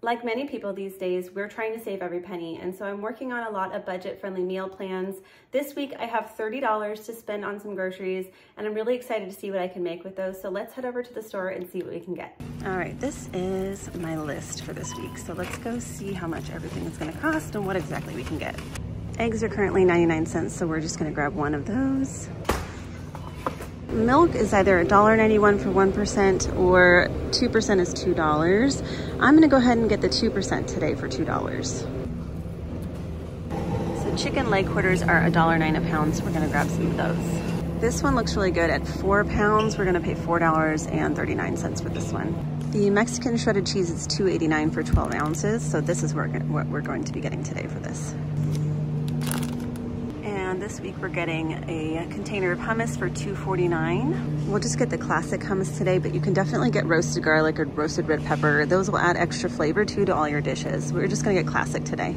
Like many people these days, we're trying to save every penny, and so I'm working on a lot of budget-friendly meal plans. This week, I have $30 to spend on some groceries, and I'm really excited to see what I can make with those, so let's head over to the store and see what we can get. All right, this is my list for this week, so let's go see how much everything is gonna cost and what exactly we can get. Eggs are currently 99 cents, so we're just gonna grab one of those. Milk is either $1.91 for 1% or 2% is $2. I'm gonna go ahead and get the 2% today for $2. So chicken leg quarters are $1.09 a pound, so we're gonna grab some of those. This one looks really good at four pounds. We're gonna pay $4.39 for this one. The Mexican shredded cheese is $2.89 for 12 ounces, so this is what we're going to be getting today for this. This week we're getting a container of hummus for $2.49. We'll just get the classic hummus today, but you can definitely get roasted garlic or roasted red pepper. Those will add extra flavor too to all your dishes. We're just gonna get classic today.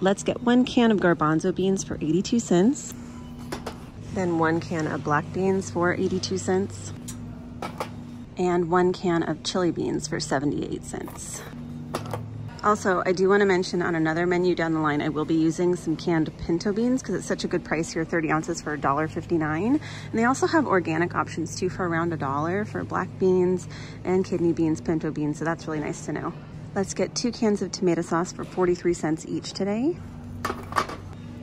Let's get one can of garbanzo beans for 82 cents. Then one can of black beans for 82 cents. And one can of chili beans for 78 cents. Also, I do want to mention on another menu down the line, I will be using some canned pinto beans because it's such a good price here, 30 ounces for $1.59. And they also have organic options too for around a dollar for black beans and kidney beans, pinto beans. So that's really nice to know. Let's get two cans of tomato sauce for 43 cents each today.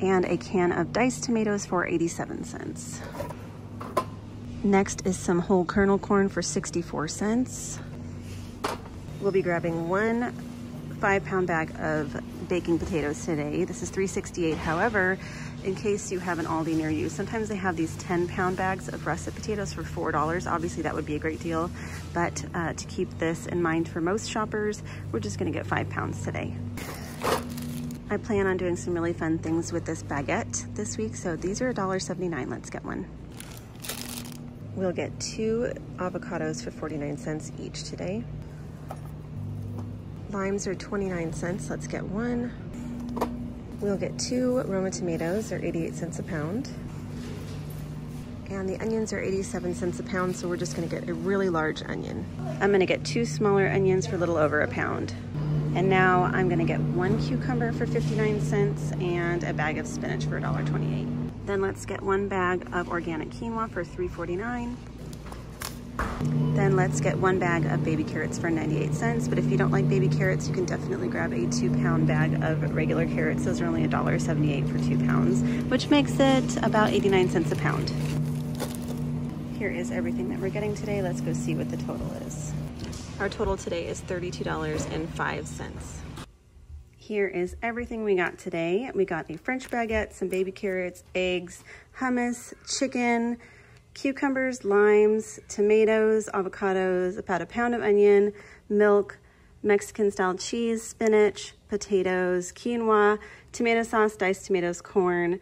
And a can of diced tomatoes for 87 cents. Next is some whole kernel corn for 64 cents. We'll be grabbing one five pound bag of baking potatoes today. This is 368. However, in case you have an Aldi near you, sometimes they have these 10 pound bags of russet potatoes for $4. Obviously that would be a great deal, but uh, to keep this in mind for most shoppers, we're just gonna get five pounds today. I plan on doing some really fun things with this baguette this week. So these are $1.79, let's get one. We'll get two avocados for 49 cents each today. Limes are 29 cents. Let's get one. We'll get two Roma tomatoes. They're 88 cents a pound. And the onions are 87 cents a pound, so we're just gonna get a really large onion. I'm gonna get two smaller onions for a little over a pound. And now I'm gonna get one cucumber for 59 cents and a bag of spinach for $1.28. Then let's get one bag of organic quinoa for $3.49. Then let's get one bag of baby carrots for 98 cents. But if you don't like baby carrots, you can definitely grab a two pound bag of regular carrots. Those are only $1.78 for two pounds, which makes it about 89 cents a pound. Here is everything that we're getting today. Let's go see what the total is. Our total today is $32.05. Here is everything we got today. We got a French baguette, some baby carrots, eggs, hummus, chicken, cucumbers, limes, tomatoes, avocados, about a pound of onion, milk, Mexican style cheese, spinach, potatoes, quinoa, tomato sauce, diced tomatoes, corn,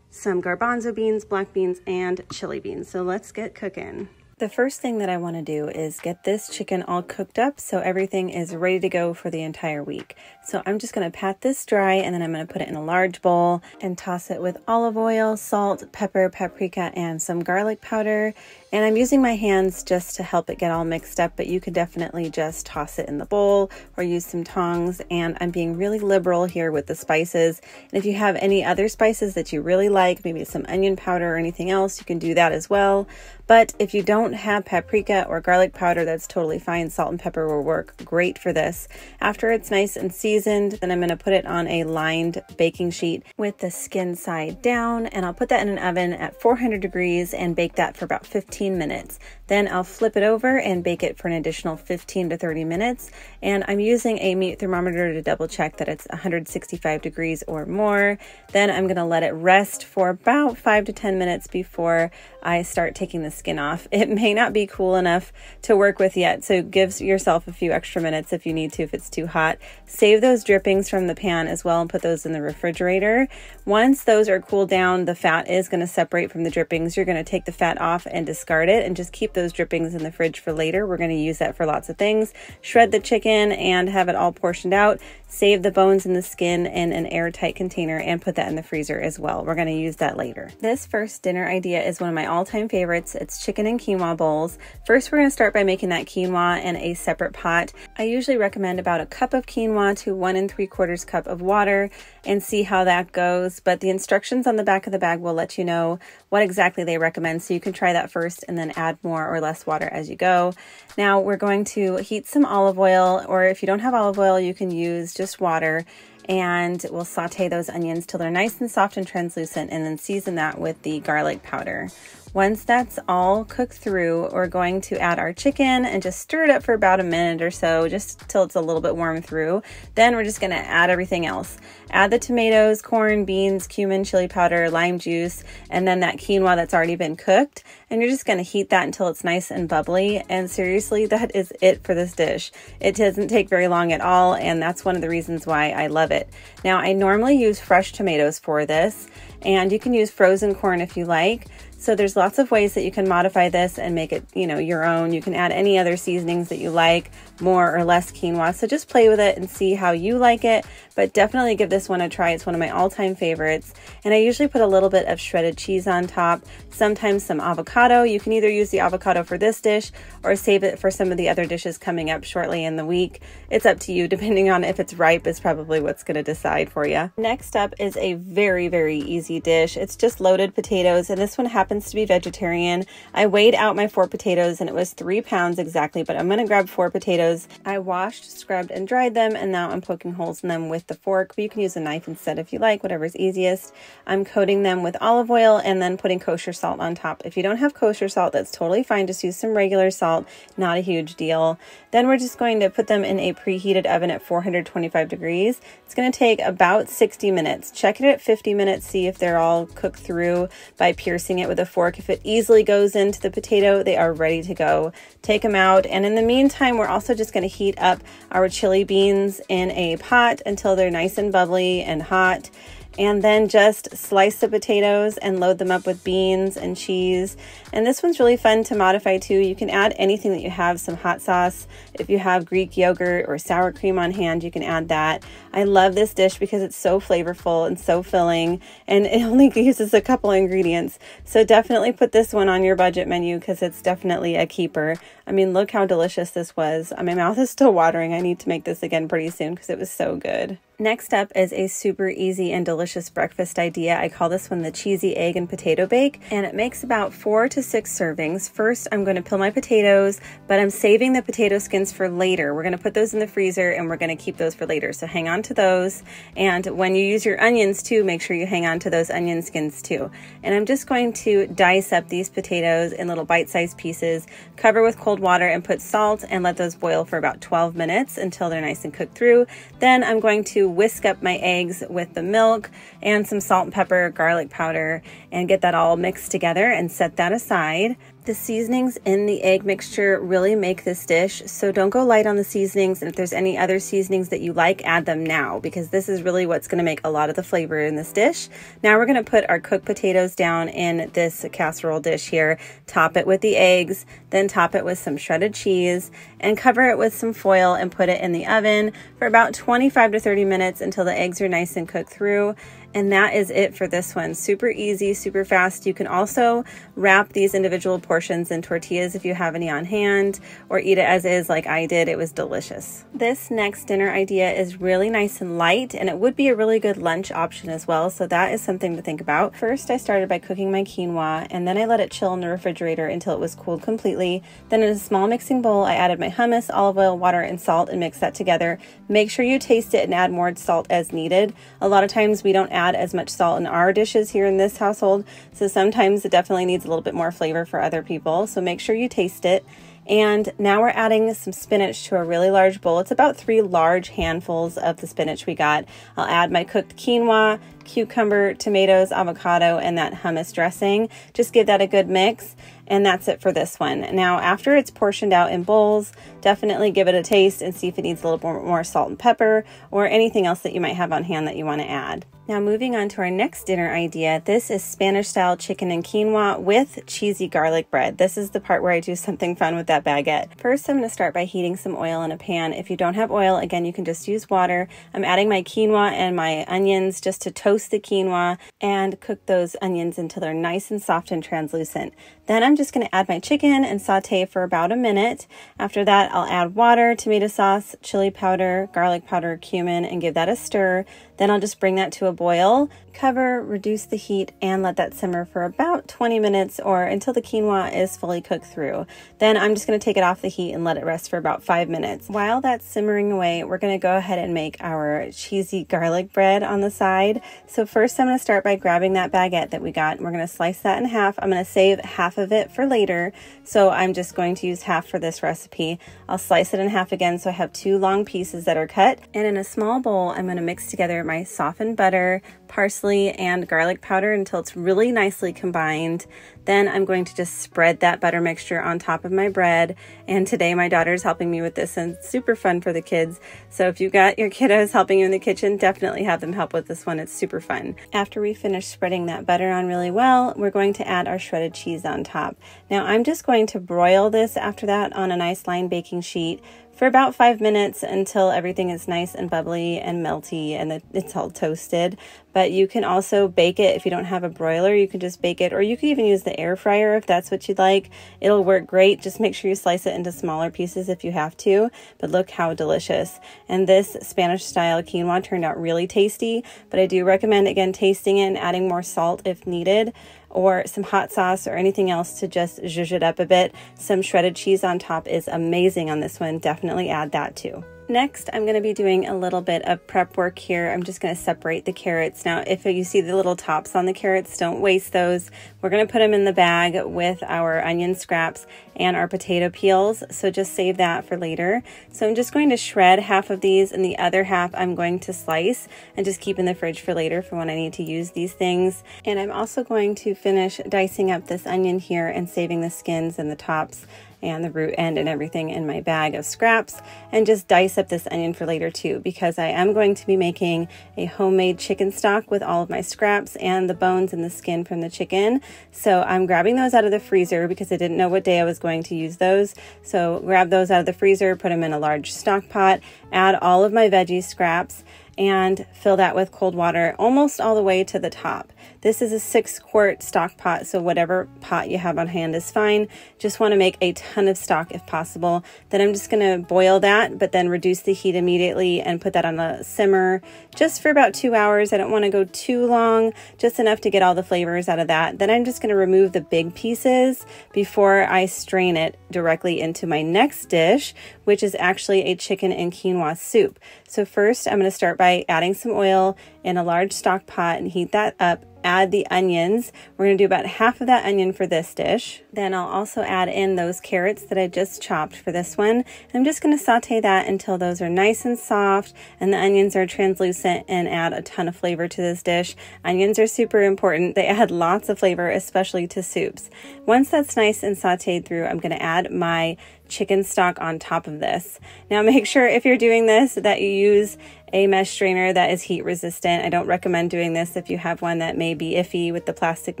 some garbanzo beans, black beans, and chili beans. So let's get cooking. The first thing that I want to do is get this chicken all cooked up so everything is ready to go for the entire week. So I'm just going to pat this dry and then I'm going to put it in a large bowl and toss it with olive oil, salt, pepper, paprika, and some garlic powder and I'm using my hands just to help it get all mixed up, but you could definitely just toss it in the bowl or use some tongs. And I'm being really liberal here with the spices. And if you have any other spices that you really like, maybe some onion powder or anything else, you can do that as well. But if you don't have paprika or garlic powder, that's totally fine. Salt and pepper will work great for this. After it's nice and seasoned, then I'm gonna put it on a lined baking sheet with the skin side down, and I'll put that in an oven at 400 degrees and bake that for about 15 15 minutes. Then I'll flip it over and bake it for an additional 15 to 30 minutes. And I'm using a meat thermometer to double check that it's 165 degrees or more. Then I'm gonna let it rest for about five to 10 minutes before I start taking the skin off. It may not be cool enough to work with yet, so give yourself a few extra minutes if you need to, if it's too hot. Save those drippings from the pan as well and put those in the refrigerator. Once those are cooled down, the fat is gonna separate from the drippings. You're gonna take the fat off and discard discard it and just keep those drippings in the fridge for later. We're going to use that for lots of things. Shred the chicken and have it all portioned out. Save the bones and the skin in an airtight container and put that in the freezer as well. We're going to use that later. This first dinner idea is one of my all-time favorites. It's chicken and quinoa bowls. First, we're going to start by making that quinoa in a separate pot. I usually recommend about a cup of quinoa to one and three quarters cup of water and see how that goes. But the instructions on the back of the bag will let you know what exactly they recommend. So you can try that first and then add more or less water as you go. Now we're going to heat some olive oil, or if you don't have olive oil, you can use just water and we'll saute those onions till they're nice and soft and translucent and then season that with the garlic powder. Once that's all cooked through, we're going to add our chicken and just stir it up for about a minute or so, just till it's a little bit warm through. Then we're just gonna add everything else. Add the tomatoes, corn, beans, cumin, chili powder, lime juice, and then that quinoa that's already been cooked. And you're just gonna heat that until it's nice and bubbly. And seriously, that is it for this dish. It doesn't take very long at all, and that's one of the reasons why I love it. Now, I normally use fresh tomatoes for this, and you can use frozen corn if you like. So there's lots of ways that you can modify this and make it, you know, your own. You can add any other seasonings that you like, more or less quinoa. So just play with it and see how you like it, but definitely give this one a try. It's one of my all-time favorites. And I usually put a little bit of shredded cheese on top, sometimes some avocado. You can either use the avocado for this dish or save it for some of the other dishes coming up shortly in the week. It's up to you, depending on if it's ripe is probably what's going to decide for you. Next up is a very, very easy dish. It's just loaded potatoes, and this one happens to be vegetarian. I weighed out my four potatoes and it was three pounds exactly, but I'm to grab four potatoes. I washed, scrubbed, and dried them, and now I'm poking holes in them with the fork, but you can use a knife instead if you like, whatever's easiest. I'm coating them with olive oil and then putting kosher salt on top. If you don't have kosher salt, that's totally fine. Just use some regular salt, not a huge deal. Then we're just going to put them in a preheated oven at 425 degrees. It's going to take about 60 minutes. Check it at 50 minutes, see if they're all cooked through by piercing it with a a fork. If it easily goes into the potato, they are ready to go. Take them out. And in the meantime, we're also just going to heat up our chili beans in a pot until they're nice and bubbly and hot and then just slice the potatoes and load them up with beans and cheese. And this one's really fun to modify too. You can add anything that you have, some hot sauce. If you have Greek yogurt or sour cream on hand, you can add that. I love this dish because it's so flavorful and so filling and it only uses a couple ingredients. So definitely put this one on your budget menu because it's definitely a keeper. I mean, look how delicious this was. My mouth is still watering. I need to make this again pretty soon because it was so good. Next up is a super easy and delicious breakfast idea. I call this one the cheesy egg and potato bake, and it makes about four to six servings. First, I'm going to peel my potatoes, but I'm saving the potato skins for later. We're going to put those in the freezer and we're going to keep those for later. So hang on to those. And when you use your onions too, make sure you hang on to those onion skins too. And I'm just going to dice up these potatoes in little bite-sized pieces, cover with cold water and put salt and let those boil for about 12 minutes until they're nice and cooked through. Then I'm going to whisk up my eggs with the milk and some salt and pepper, garlic powder, and get that all mixed together and set that aside. The seasonings in the egg mixture really make this dish, so don't go light on the seasonings. And if there's any other seasonings that you like, add them now because this is really what's going to make a lot of the flavor in this dish. Now we're going to put our cooked potatoes down in this casserole dish here, top it with the eggs, then top it with some shredded cheese, and cover it with some foil and put it in the oven for about 25 to 30 minutes until the eggs are nice and cooked through. And that is it for this one. Super easy, super fast. You can also wrap these individual portions in tortillas if you have any on hand or eat it as is like I did. It was delicious. This next dinner idea is really nice and light and it would be a really good lunch option as well. So that is something to think about. First, I started by cooking my quinoa and then I let it chill in the refrigerator until it was cooled completely. Then in a small mixing bowl, I added my hummus, olive oil, water, and salt and mixed that together. Make sure you taste it and add more salt as needed. A lot of times we don't add add as much salt in our dishes here in this household. So sometimes it definitely needs a little bit more flavor for other people. So make sure you taste it. And now we're adding some spinach to a really large bowl. It's about three large handfuls of the spinach we got. I'll add my cooked quinoa, cucumber, tomatoes, avocado, and that hummus dressing. Just give that a good mix. And that's it for this one. Now, after it's portioned out in bowls, definitely give it a taste and see if it needs a little more salt and pepper or anything else that you might have on hand that you want to add. Now, moving on to our next dinner idea. This is Spanish style chicken and quinoa with cheesy garlic bread. This is the part where I do something fun with that baguette. First, I'm going to start by heating some oil in a pan. If you don't have oil, again, you can just use water. I'm adding my quinoa and my onions just to toast the quinoa and cook those onions until they're nice and soft and translucent. Then I'm just going to add my chicken and saute for about a minute. After that, I'll add water, tomato sauce, chili powder, garlic powder, cumin, and give that a stir. Then I'll just bring that to a boil, cover, reduce the heat, and let that simmer for about 20 minutes or until the quinoa is fully cooked through. Then I'm just going to take it off the heat and let it rest for about five minutes. While that's simmering away, we're going to go ahead and make our cheesy garlic bread on the side. So first I'm going to start by grabbing that baguette that we got. We're going to slice that in half. I'm going to save half of it for later. So I'm just going to use half for this recipe. I'll slice it in half again so I have two long pieces that are cut. And in a small bowl, I'm going to mix together my softened butter, parsley, and garlic powder until it's really nicely combined. Then I'm going to just spread that butter mixture on top of my bread. And today my daughter is helping me with this and it's super fun for the kids. So if you've got your kiddos helping you in the kitchen, definitely have them help with this one. It's super fun. After we finish spreading that butter on really well, we're going to add our shredded cheese on top. Now I'm just going to broil this after that on a nice line baking sheet for about five minutes until everything is nice and bubbly and melty and it's all toasted. But you can also bake it if you don't have a broiler, you can just bake it, or you can even use the air fryer if that's what you'd like. It'll work great. Just make sure you slice it into smaller pieces if you have to. But look how delicious. And this Spanish style quinoa turned out really tasty, but I do recommend again tasting it and adding more salt if needed or some hot sauce or anything else to just zhuzh it up a bit. Some shredded cheese on top is amazing on this one. Definitely add that too. Next, I'm going to be doing a little bit of prep work here. I'm just going to separate the carrots. Now, if you see the little tops on the carrots, don't waste those. We're going to put them in the bag with our onion scraps and our potato peels. So just save that for later. So I'm just going to shred half of these and the other half I'm going to slice and just keep in the fridge for later for when I need to use these things. And I'm also going to finish dicing up this onion here and saving the skins and the tops and the root end and everything in my bag of scraps and just dice up this onion for later too because I am going to be making a homemade chicken stock with all of my scraps and the bones and the skin from the chicken. So I'm grabbing those out of the freezer because I didn't know what day I was going to use those. So grab those out of the freezer, put them in a large stock pot, add all of my veggie scraps and fill that with cold water almost all the way to the top. This is a six quart stock pot, so whatever pot you have on hand is fine. Just want to make a ton of stock if possible. Then I'm just going to boil that, but then reduce the heat immediately and put that on a simmer just for about two hours. I don't want to go too long, just enough to get all the flavors out of that. Then I'm just going to remove the big pieces before I strain it directly into my next dish, which is actually a chicken and quinoa soup. So first I'm going to start by adding some oil in a large stock pot and heat that up add the onions. We're going to do about half of that onion for this dish. Then I'll also add in those carrots that I just chopped for this one. I'm just going to saute that until those are nice and soft and the onions are translucent and add a ton of flavor to this dish. Onions are super important. They add lots of flavor, especially to soups. Once that's nice and sauteed through, I'm going to add my chicken stock on top of this. Now make sure if you're doing this that you use a mesh strainer that is heat resistant. I don't recommend doing this if you have one that may be iffy with the plastic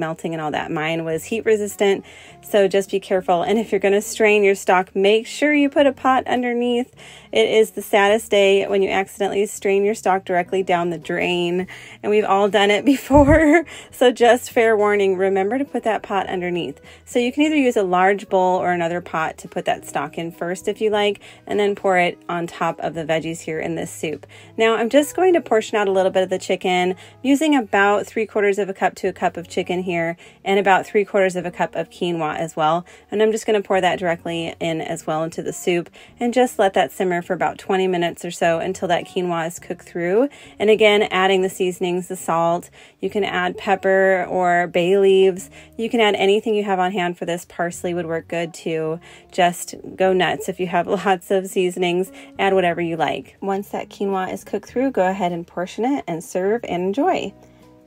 melting and all that. Mine was heat resistant, so just be careful. And if you're going to strain your stock, make sure you put a pot underneath. It is the saddest day when you accidentally strain your stock directly down the drain, and we've all done it before. so just fair warning, remember to put that pot underneath. So you can either use a large bowl or another pot to put that stock in first if you like, and then pour it on top of the veggies here in this soup. Now, now I'm just going to portion out a little bit of the chicken I'm using about three quarters of a cup to a cup of chicken here and about three quarters of a cup of quinoa as well. And I'm just going to pour that directly in as well into the soup and just let that simmer for about 20 minutes or so until that quinoa is cooked through. And again, adding the seasonings, the salt, you can add pepper or bay leaves. You can add anything you have on hand for this. Parsley would work good too. Just go nuts. If you have lots of seasonings, add whatever you like. Once that quinoa is cooked through, go ahead and portion it and serve and enjoy.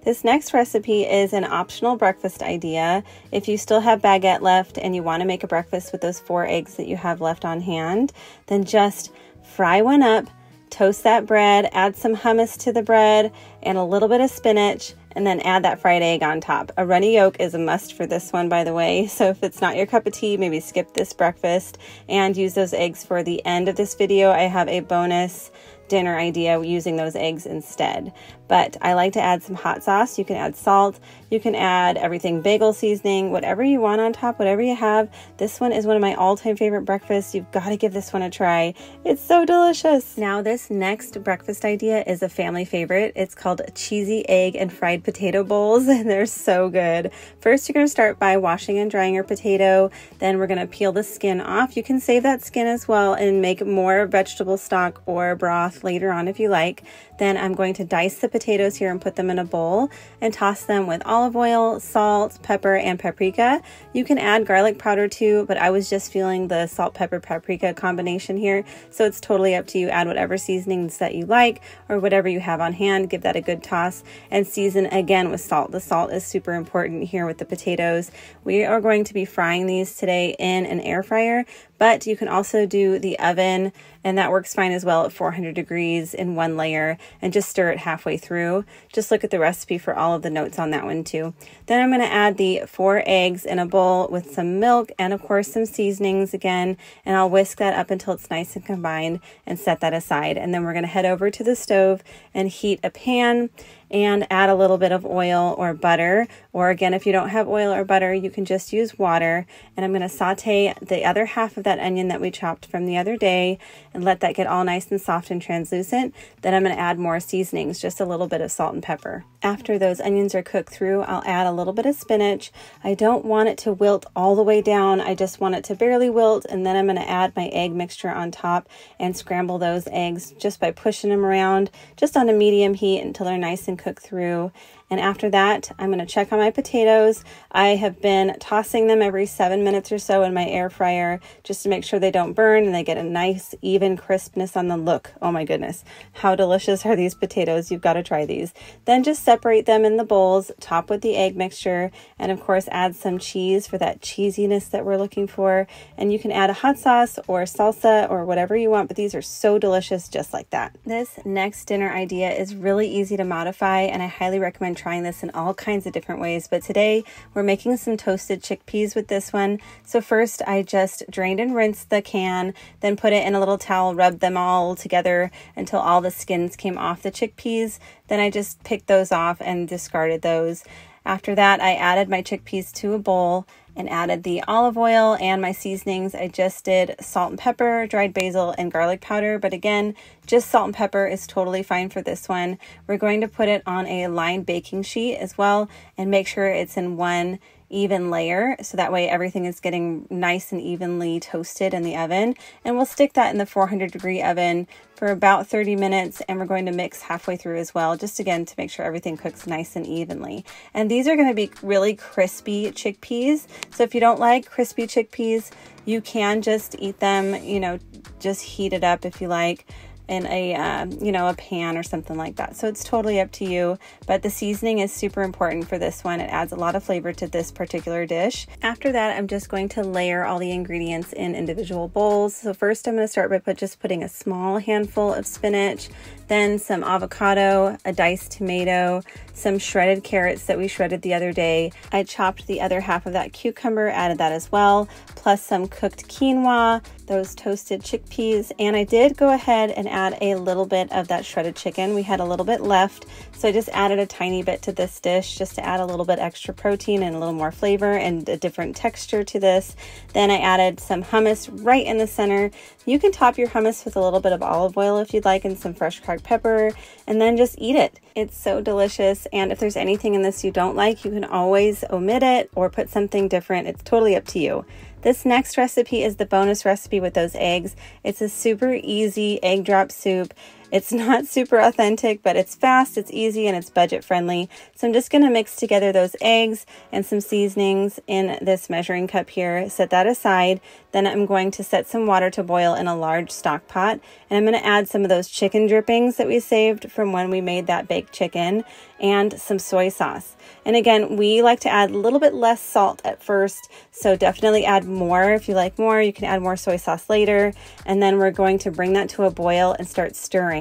This next recipe is an optional breakfast idea. If you still have baguette left and you want to make a breakfast with those four eggs that you have left on hand, then just fry one up, toast that bread, add some hummus to the bread, and a little bit of spinach, and then add that fried egg on top. A runny yolk is a must for this one, by the way. So if it's not your cup of tea, maybe skip this breakfast and use those eggs for the end of this video. I have a bonus dinner idea using those eggs instead. But I like to add some hot sauce. You can add salt. You can add everything bagel seasoning, whatever you want on top, whatever you have. This one is one of my all time favorite breakfasts. You've got to give this one a try. It's so delicious. Now, this next breakfast idea is a family favorite. It's called cheesy egg and fried potato bowls, and they're so good. First, you're going to start by washing and drying your potato. Then, we're going to peel the skin off. You can save that skin as well and make more vegetable stock or broth later on if you like. Then, I'm going to dice the potatoes here and put them in a bowl and toss them with olive oil, salt, pepper, and paprika. You can add garlic powder too, but I was just feeling the salt, pepper, paprika combination here. So it's totally up to you. Add whatever seasonings that you like or whatever you have on hand. Give that a good toss and season again with salt. The salt is super important here with the potatoes. We are going to be frying these today in an air fryer, but you can also do the oven and that works fine as well at 400 degrees in one layer and just stir it halfway through. Just look at the recipe for all of the notes on that one too. Then I'm going to add the four eggs in a bowl with some milk and of course some seasonings again and I'll whisk that up until it's nice and combined and set that aside. And then we're going to head over to the stove and heat a pan and add a little bit of oil or butter. Or again, if you don't have oil or butter, you can just use water. And I'm going to saute the other half of that onion that we chopped from the other day and let that get all nice and soft and translucent. Then I'm going to add more seasonings, just a little bit of salt and pepper. After those onions are cooked through, I'll add a little bit of spinach. I don't want it to wilt all the way down. I just want it to barely wilt. And then I'm going to add my egg mixture on top and scramble those eggs just by pushing them around just on a medium heat until they're nice and cook through and after that, I'm going to check on my potatoes. I have been tossing them every seven minutes or so in my air fryer just to make sure they don't burn and they get a nice, even crispness on the look. Oh my goodness. How delicious are these potatoes? You've got to try these. Then just separate them in the bowls, top with the egg mixture, and of course, add some cheese for that cheesiness that we're looking for. And you can add a hot sauce or salsa or whatever you want, but these are so delicious just like that. This next dinner idea is really easy to modify, and I highly recommend trying this in all kinds of different ways, but today we're making some toasted chickpeas with this one. So first I just drained and rinsed the can, then put it in a little towel, rubbed them all together until all the skins came off the chickpeas. Then I just picked those off and discarded those. After that, I added my chickpeas to a bowl and added the olive oil and my seasonings. I just did salt and pepper, dried basil, and garlic powder. But again, just salt and pepper is totally fine for this one. We're going to put it on a lined baking sheet as well and make sure it's in one even layer. So that way everything is getting nice and evenly toasted in the oven. And we'll stick that in the 400 degree oven for about 30 minutes and we're going to mix halfway through as well just again to make sure everything cooks nice and evenly. And these are going to be really crispy chickpeas. So if you don't like crispy chickpeas you can just eat them you know just heat it up if you like in a um, you know a pan or something like that. So it's totally up to you but the seasoning is super important for this one. It adds a lot of flavor to this particular dish. After that i'm just going to layer all the ingredients in individual bowls. So first i'm going to start by put, just putting a small handful of spinach then some avocado a diced tomato some shredded carrots that we shredded the other day i chopped the other half of that cucumber added that as well plus some cooked quinoa those toasted chickpeas and I did go ahead and add a little bit of that shredded chicken. We had a little bit left, so I just added a tiny bit to this dish just to add a little bit extra protein and a little more flavor and a different texture to this. Then I added some hummus right in the center. You can top your hummus with a little bit of olive oil if you'd like and some fresh cracked pepper and then just eat it. It's so delicious and if there's anything in this you don't like, you can always omit it or put something different. It's totally up to you. This next recipe is the bonus recipe with those eggs. It's a super easy egg drop soup. It's not super authentic, but it's fast, it's easy, and it's budget friendly. So I'm just gonna mix together those eggs and some seasonings in this measuring cup here, set that aside. Then I'm going to set some water to boil in a large stock pot, and I'm gonna add some of those chicken drippings that we saved from when we made that baked chicken and some soy sauce. And again, we like to add a little bit less salt at first, so definitely add more. If you like more, you can add more soy sauce later. And then we're going to bring that to a boil and start stirring.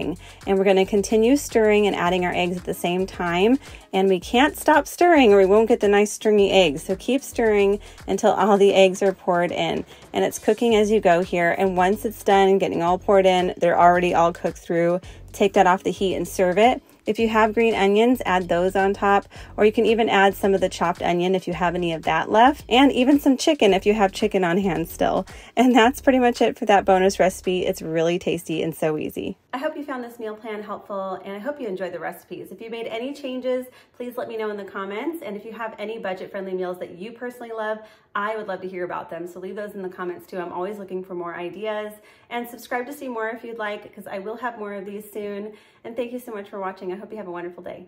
And we're going to continue stirring and adding our eggs at the same time. And we can't stop stirring or we won't get the nice stringy eggs. So keep stirring until all the eggs are poured in. And it's cooking as you go here. And once it's done getting all poured in, they're already all cooked through. Take that off the heat and serve it. If you have green onions, add those on top, or you can even add some of the chopped onion if you have any of that left, and even some chicken if you have chicken on hand still. And that's pretty much it for that bonus recipe. It's really tasty and so easy. I hope you found this meal plan helpful and I hope you enjoyed the recipes. If you made any changes, please let me know in the comments. And if you have any budget friendly meals that you personally love, I would love to hear about them. So leave those in the comments too. I'm always looking for more ideas and subscribe to see more if you'd like because I will have more of these soon. And thank you so much for watching. I hope you have a wonderful day.